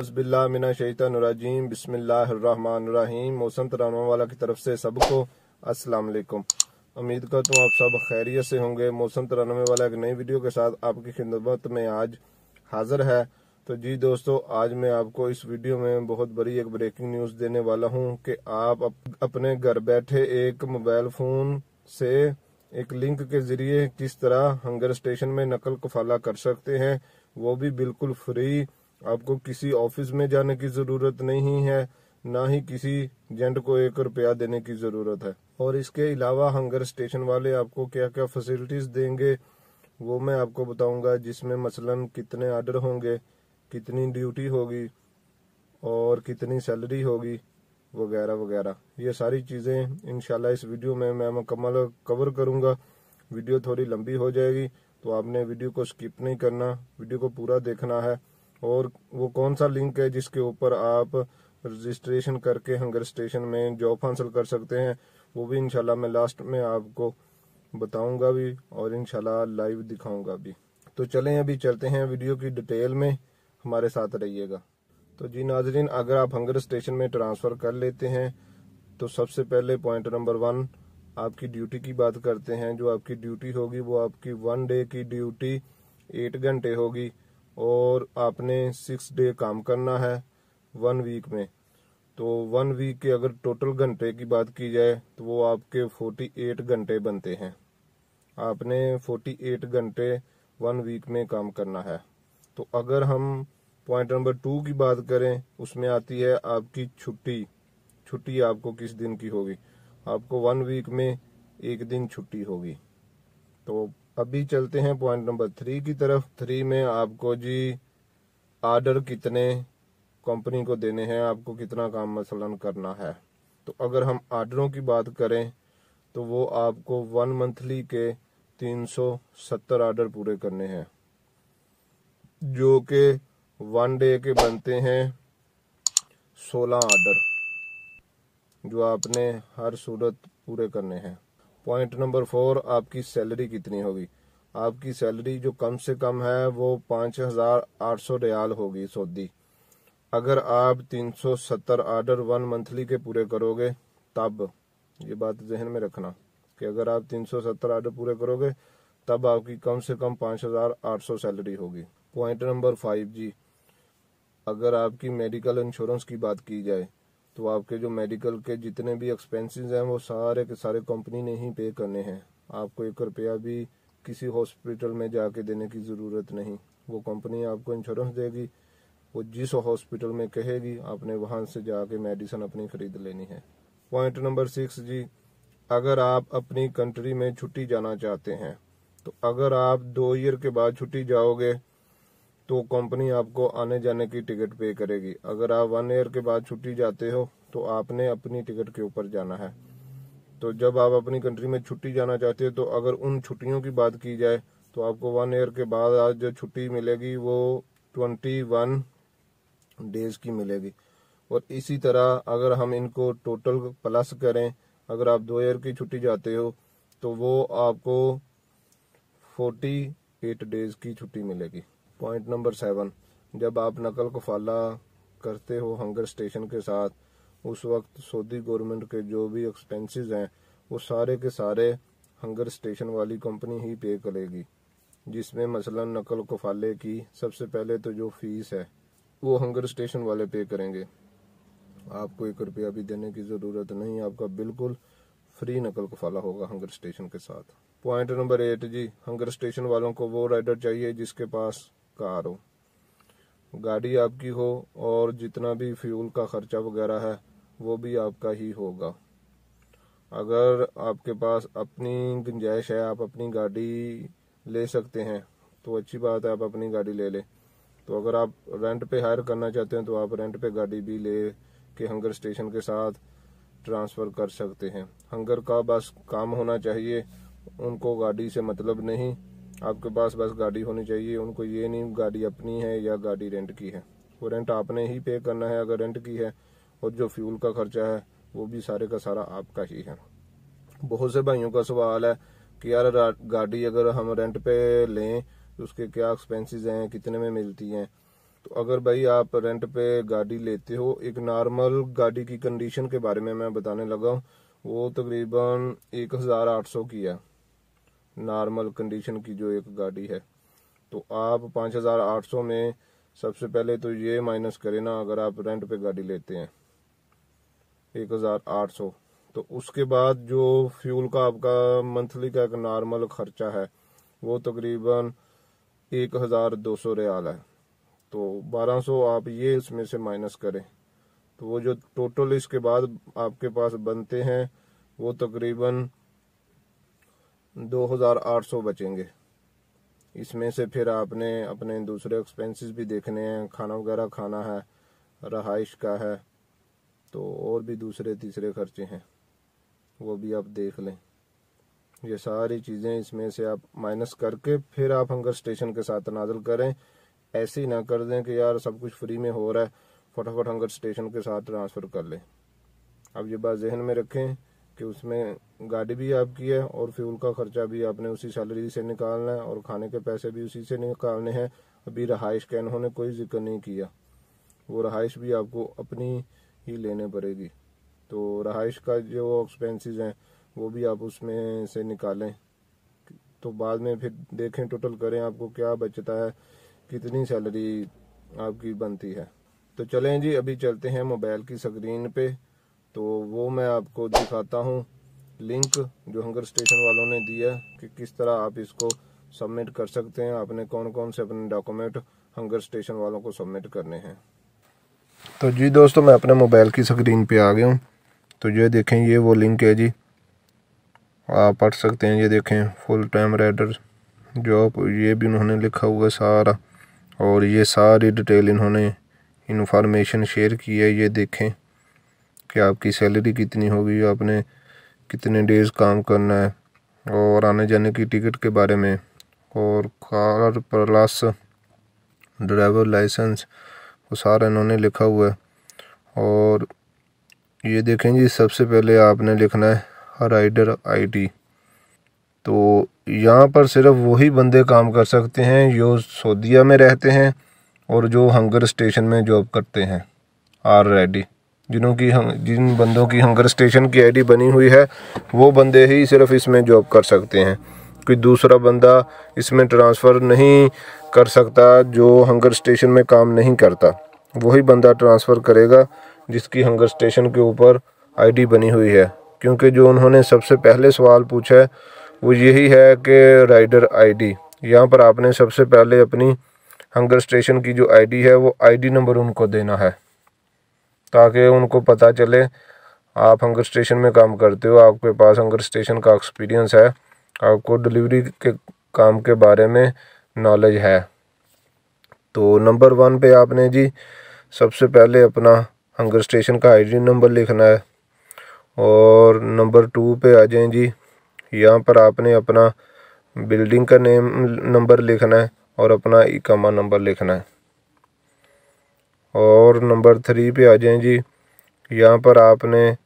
शैतानुराजीम बिस्मिल्लाहिर्रहमानिर्रहीम। मौसम तराना वाला की तरफ़ से सबको अस्सलाम वालेकुम। उम्मीद करता हूँ आप सब खैरियत से होंगे। मौसम तरानवे वाला एक नई वीडियो के साथ आपकी खिदमत में आज हाजिर है। तो जी दोस्तों, आज मैं आपको इस वीडियो में बहुत बड़ी एक ब्रेकिंग न्यूज़ देने वाला हूँ कि आप अपने घर बैठे एक मोबाइल फ़ोन से एक लिंक के ज़रिए किस तरह हंगर स्टेशन में नकल कफाला कर सकते हैं, वो भी बिल्कुल फ्री आपको किसी ऑफ़िस में जाने की ज़रूरत नहीं है, ना ही किसी जेंट को एक रुपया देने की ज़रूरत है। और इसके अलावा हंगर स्टेशन वाले आपको क्या क्या फैसिलिटीज़ देंगे, वो मैं आपको बताऊँगा, जिसमें मसलन कितने ऑर्डर होंगे, कितनी ड्यूटी होगी, और कितनी सैलरी होगी, वगैरह वगैरह। ये सारी चीज़ें इनशाला इस वीडियो में मैं मुकम्मल कवर करूँगा। वीडियो थोड़ी लंबी हो जाएगी तो आपने वीडियो को स्किप नहीं करना। वीडियो को पूरा देखना है। और वो कौन सा लिंक है जिसके ऊपर आप रजिस्ट्रेशन करके हंगर स्टेशन में जॉब हासिल कर सकते हैं, वो भी इनशाला मैं लास्ट में आपको बताऊँगा भी और इनशाला लाइव दिखाऊँगा भी। तो चलें अभी चलते हैं वीडियो की डिटेल में, हमारे साथ रहिएगा। तो जी नाजरीन, अगर आप हंगर स्टेशन में ट्रांसफ़र कर लेते हैं तो सबसे पहले पॉइंट नंबर वन आपकी ड्यूटी की बात करते हैं। जो आपकी ड्यूटी होगी, वो आपकी वन डे की ड्यूटी एट घंटे होगी। और आपने सिक्स डे काम करना है वन वीक में। तो वन वीक के अगर टोटल घंटे की बात की जाए तो वो आपके फोर्टी एट घंटे बनते हैं। आपने फोर्टी एट घंटे वन वीक में काम करना है। तो अगर हम पॉइंट नंबर टू की बात करें, उसमें आती है आपकी छुट्टी। छुट्टी आपको किस दिन की होगी? आपको वन वीक में एक दिन छुट्टी होगी। तो अभी चलते हैं पॉइंट नंबर थ्री की तरफ़। थ्री में आपको जी आर्डर कितने कंपनी को देने हैं, आपको कितना काम मसलन करना है। तो अगर हम आर्डरों की बात करें तो वो आपको वन मंथली के 370 आर्डर पूरे करने हैं, जो कि वन डे के बनते हैं 16 आर्डर जो आपने हर सूरत पूरे करने हैं। पॉइंट नंबर फोर आपकी सैलरी कितनी होगी? आपकी सैलरी जो कम से कम है, वो पाँच हज़ार आठ सौ रियाल होगी सऊदी। अगर आप तीन सौ सत्तर आर्डर वन मंथली के पूरे करोगे, तब, ये बात जहन में रखना, कि अगर आप तीन सौ सत्तर आर्डर पूरे करोगे, तब आपकी कम से कम पाँच हज़ार आठ सौ सैलरी होगी। पॉइंट नंबर फाइव जी, अगर आपकी मेडिकल इंश्योरेंस की बात की जाए तो आपके जो मेडिकल के जितने भी एक्सपेंसेस हैं, वो सारे के सारे कंपनी ने ही पे करने हैं। आपको एक रुपया भी किसी हॉस्पिटल में जाके देने की ज़रूरत नहीं। वो कंपनी आपको इंश्योरेंस देगी, वो जिस हॉस्पिटल में कहेगी, आपने वहाँ से जाके मेडिसिन अपनी खरीद लेनी है। पॉइंट नंबर सिक्स जी, अगर आप अपनी कंट्री में छुट्टी जाना चाहते हैं तो अगर आप दो ईयर के बाद छुट्टी जाओगे तो कंपनी आपको आने जाने की टिकट पे करेगी। अगर आप वन ईयर के बाद छुट्टी जाते हो तो आपने अपनी टिकट के ऊपर जाना है। तो जब आप अपनी कंट्री में छुट्टी जाना चाहते हो तो अगर उन छुट्टियों की बात की जाए तो आपको वन ईयर के बाद आज जो छुट्टी मिलेगी, वो ट्वेंटी वन डेज़ की मिलेगी। और इसी तरह अगर हम इनको टोटल प्लस करें, अगर आप दो ईयर की छुट्टी जाते हो तो वो आपको फोर्टी एट डेज़ की छुट्टी मिलेगी। पॉइंट नंबर सेवन जब आप नकल कफाला करते हो हंगर स्टेशन के साथ, उस वक्त सऊदी गवर्नमेंट के जो भी एक्सपेंसेस हैं, वो सारे के सारे हंगर स्टेशन वाली कंपनी ही पे करेगी। जिसमें मसलन नकल कफाले की सबसे पहले तो जो फ़ीस है, वो हंगर स्टेशन वाले पे करेंगे। आपको एक रुपया भी देने की ज़रूरत नहीं, आपका बिल्कुल फ्री नकल कफाला होगा हंगर स्टेशन के साथ। Point number eight G hunger station वालों को वो राइडर चाहिए जिसके पास कार हो। गाड़ी आपकी हो और जितना भी फ्यूल का खर्चा वगैरह है, वो भी आपका ही होगा। अगर आपके पास अपनी गुंजाइश है, आप अपनी गाड़ी ले सकते हैं तो अच्छी बात है आप अपनी गाड़ी ले लें। तो अगर आप रेंट पे हायर करना चाहते हैं तो आप रेंट पे गाड़ी भी ले के हंगर स्टेशन के साथ ट्रांसफ़र कर सकते हैं। हंगर का बस काम होना चाहिए, उनको गाड़ी से मतलब नहीं। आपके पास बस गाड़ी होनी चाहिए, उनको ये नहीं, गाड़ी अपनी है या गाड़ी रेंट की है। वो रेंट आपने ही पे करना है, अगर रेंट की है, और जो फ्यूल का खर्चा है, वो भी सारे का सारा आपका ही है। बहुत से भाइयों का सवाल है कि यार गाड़ी अगर हम रेंट पे लें तो उसके क्या एक्सपेंसेस हैं, कितने में मिलती हैं? तो अगर भाई आप रेंट पे गाड़ी लेते हो, एक नॉर्मल गाड़ी की कंडीशन के बारे में मैं बताने लगा हूँ, वो तकरीबन एक हज़ार आठ सौ की है। नॉर्मल कंडीशन की जो एक गाड़ी है। तो आप पाँच हज़ार आठ सौ में सबसे पहले तो ये माइनस करें ना, अगर आप रेंट पे गाड़ी लेते हैं, एक हज़ार आठ सौ। तो उसके बाद जो फ्यूल का आपका मंथली का एक नॉर्मल खर्चा है, वो तकरीबन एक हज़ार दो सौ रियाल है। तो बारह सौ आप ये इसमें से माइनस करें। तो वो जो टोटल इसके बाद आपके पास बनते हैं, वो तकरीबन दो हज़ार आठ सौ बचेंगे। इसमें से फिर आपने अपने दूसरे एक्सपेंसेस भी देखने हैं। खाना वगैरह खाना है, रहाइश का है तो और भी दूसरे तीसरे खर्चे हैं। वो भी आप देख लें। ये सारी चीज़ें इसमें से आप माइनस करके फिर आप हंगर स्टेशन के साथ नाजल करें। ऐसे ही ना कर दें कि यार सब कुछ फ्री में हो रहा है, फटाफट हंगर स्टेशन के साथ ट्रांसफ़र कर लें। अब ये बात जहन में रखें। कि उसमें गाड़ी भी आपकी है और फ्यूल का खर्चा भी आपने उसी सैलरी से निकालना है और खाने के पैसे भी उसी से निकालने हैं। अभी रहाइश का इन्होंने कोई ज़िक्र नहीं किया। वो रहाइश भी आपको अपनी ही लेने पड़ेगी। तो रहाइश का जो एक्सपेंसेस हैं, वो भी आप उसमें से निकालें। तो बाद में फिर देखें टोटल करें आपको क्या बचता है, कितनी सैलरी आपकी बनती है। तो चलें जी, अभी चलते हैं मोबाइल की स्क्रीन पे। तो वो मैं आपको दिखाता हूँ। लिंक जो हंगर स्टेशन वालों ने दिया कि किस तरह आप इसको सबमिट कर सकते हैं। आपने कौन कौन से अपने डॉक्यूमेंट हंगर स्टेशन वालों को सबमिट करने हैं। तो जी दोस्तों, मैं अपने मोबाइल की स्क्रीन पे आ गया हूँ। तो ये देखें, ये वो लिंक है जी। आप पढ़ सकते हैं। ये देखें फुल टाइम राइडर जॉब ये भी उन्होंने लिखा हुआ सारा। और ये सारी डिटेल इन्होंने इन्फॉर्मेशन शेयर की है। ये देखें। कि आपकी सैलरी कितनी होगी, आपने कितने डेज़ काम करना है और आने जाने की टिकट के बारे में। और कार प्लस ड्राइवर लाइसेंस, वो सारा इन्होंने लिखा हुआ है। और ये देखें जी, सबसे पहले आपने लिखना है राइडर आईडी। तो यहाँ पर सिर्फ़ वही बंदे काम कर सकते हैं जो सऊदीया में रहते हैं और जो हंगर स्टेशन में जॉब करते हैं, आर रेडी जिनों की जिन बंदों की हंगर स्टेशन की आईडी बनी हुई है, वो बंदे ही सिर्फ़ इसमें जॉब कर सकते हैं। कोई दूसरा बंदा इसमें ट्रांसफ़र नहीं कर सकता जो हंगर स्टेशन में काम नहीं करता। वही बंदा ट्रांसफ़र करेगा जिसकी हंगर स्टेशन के ऊपर आईडी बनी हुई है। क्योंकि जो उन्होंने सबसे पहले सवाल पूछा है, वो यही है कि राइडर आईडी। यहाँ पर आपने सबसे पहले अपनी हंगर स्टेशन की जो आईडी है, वो आईडी नंबर उनको देना है। ताकि उनको पता चले, आप हंगर स्टेशन में काम करते हो, आपके पास हंगर स्टेशन का एक्सपीरियंस है, आपको डिलीवरी के काम के बारे में नॉलेज है। तो नंबर वन पे आपने जी, सबसे पहले अपना हंगर स्टेशन का आईडी नंबर लिखना है। और नंबर टू पे आ जाएँ जी, यहाँ पर आपने अपना बिल्डिंग का नेम नंबर लिखना है और अपना इकामा नंबर लिखना है। और नंबर थ्री पे आ जाएँ जी। यहाँ पर आपने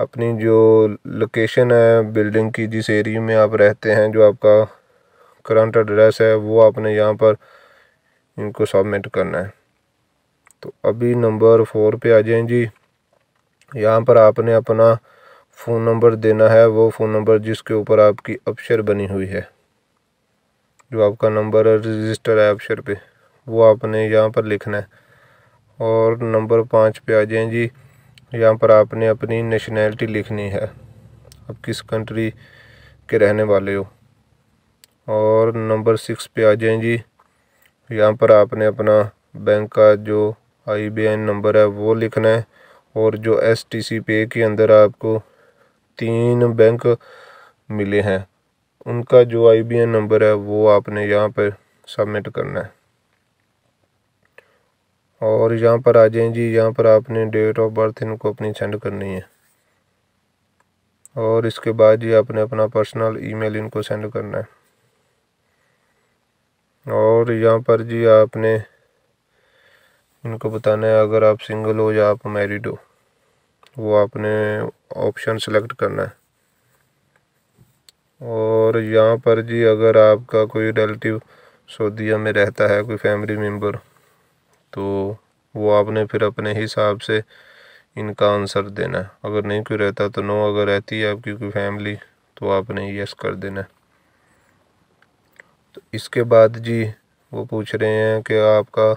अपनी जो लोकेशन है बिल्डिंग की, जिस एरिया में आप रहते हैं, जो आपका करंट एड्रेस है, वो आपने यहाँ पर इनको सबमिट करना है। तो अभी नंबर फोर पे आ जाए जी। यहाँ पर आपने अपना फ़ोन नंबर देना है, वो फ़ोन नंबर जिसके ऊपर आपकी अक्षर बनी हुई है। जो आपका नंबर रजिस्टर है अक्षर पे, वो आपने यहाँ पर लिखना है। और नंबर पाँच पे आ जाए जी। यहाँ पर आपने अपनी नेशनैलिटी लिखनी है। अब किस कंट्री के रहने वाले हो? और नंबर सिक्स पे आ जाए जी। यहाँ पर आपने अपना बैंक का जो आई बी एन नंबर है, वो लिखना है। और जो एस टी सी पे के अंदर आपको तीन बैंक मिले हैं। उनका जो आई बी एन नंबर है, वो आपने यहाँ पर सबमिट करना है। और यहाँ पर आ जाएँ जी, यहाँ पर आपने डेट ऑफ़ बर्थ इनको अपनी सेंड करनी है। और इसके बाद जी आपने अपना पर्सनल ईमेल इनको सेंड करना है। और यहाँ पर जी आपने इनको बताना है, अगर आप सिंगल हो या आप मैरिड हो, वो आपने ऑप्शन सेलेक्ट करना है। और यहाँ पर जी अगर आपका कोई रिलेटिव सऊदीया में रहता है, कोई फैमिली मेंबर तो वो आपने फिर अपने हिसाब से इनका आंसर देना है। अगर नहीं कोई रहता तो नो अगर रहती है आपकी कोई फैमिली तो आपने यस कर देना है। तो इसके बाद जी वो पूछ रहे हैं कि आपका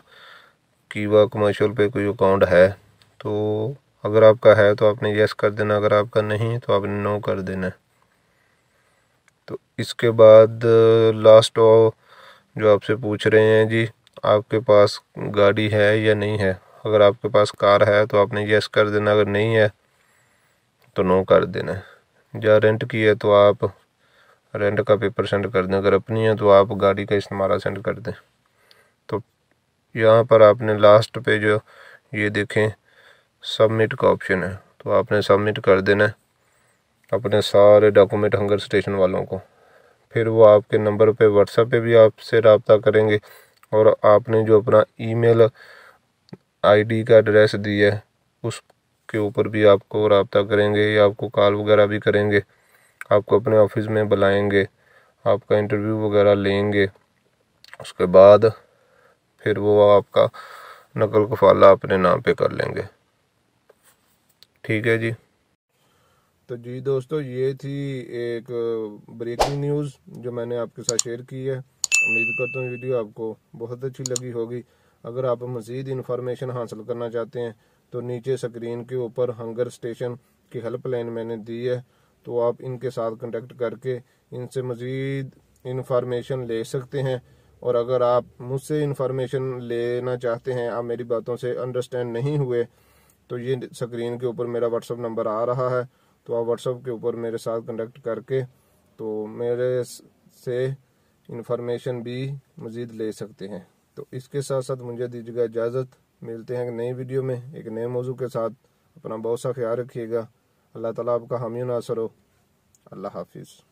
कीवा कमर्शियल पे कोई अकाउंट है? तो अगर आपका है तो आपने यस कर देना, अगर आपका नहीं तो आपने नो कर देना तो इसके बाद लास्ट जो आपसे पूछ रहे हैं जी आपके पास गाड़ी है या नहीं है। अगर आपके पास कार है तो आपने यस कर देना, अगर नहीं है तो नो कर देना। या रेंट की है तो आप रेंट का पेपर सेंड कर दें। अगर अपनी है तो आप गाड़ी का इस्तेमाल सेंड कर दें। तो यहाँ पर आपने लास्ट पे जो ये देखें सबमिट का ऑप्शन है। तो आपने सबमिट कर देना अपने सारे डॉक्यूमेंट हंगर स्टेशन वालों को। फिर वो आपके नंबर पे व्हाट्सएप पे भी आपसे रबता करेंगे। और आपने जो अपना ईमेल आईडी का एड्रेस दिया है, उसके ऊपर भी आपको रबता करेंगे, या आपको कॉल वगैरह भी करेंगे, आपको अपने ऑफ़िस में बुलाएँगे, आपका इंटरव्यू वगैरह लेंगे, उसके बाद फिर वो आपका नकल कफाला अपने नाम पे कर लेंगे। ठीक है जी? तो जी दोस्तों, ये थी एक ब्रेकिंग न्यूज़ जो मैंने आपके साथ शेयर की है। उम्मीद करता हूँ वीडियो आपको बहुत अच्छी लगी होगी। अगर आप मज़ीद इन्फॉर्मेशन हासिल करना चाहते हैं तो नीचे स्क्रीन के ऊपर हंगर स्टेशन की हेल्पलाइन मैंने दी है तो आप इनके साथ कंटेक्ट करके इनसे मज़ीद इन्फॉर्मेशन ले सकते हैं। और अगर आप मुझसे इन्फॉर्मेशन लेना चाहते हैं, आप मेरी बातों से अंडरस्टैंड नहीं हुए तो ये स्क्रीन के ऊपर मेरा व्हाट्सअप नंबर आ रहा है तो आप व्हाट्सअप के ऊपर मेरे साथ कंटेक्ट करके तो मेरे से इन्फॉर्मेशन भी मज़ीद ले सकते हैं। तो इसके साथ साथ मुझे दीजिएगा इजाज़त। मिलते हैं एक नई वीडियो में, एक नए मौजू के साथ। अपना बहुत सा ख्याल रखिएगा। अल्लाह ताला आपका हामी नासर हो। अल्लाह हाफिज़।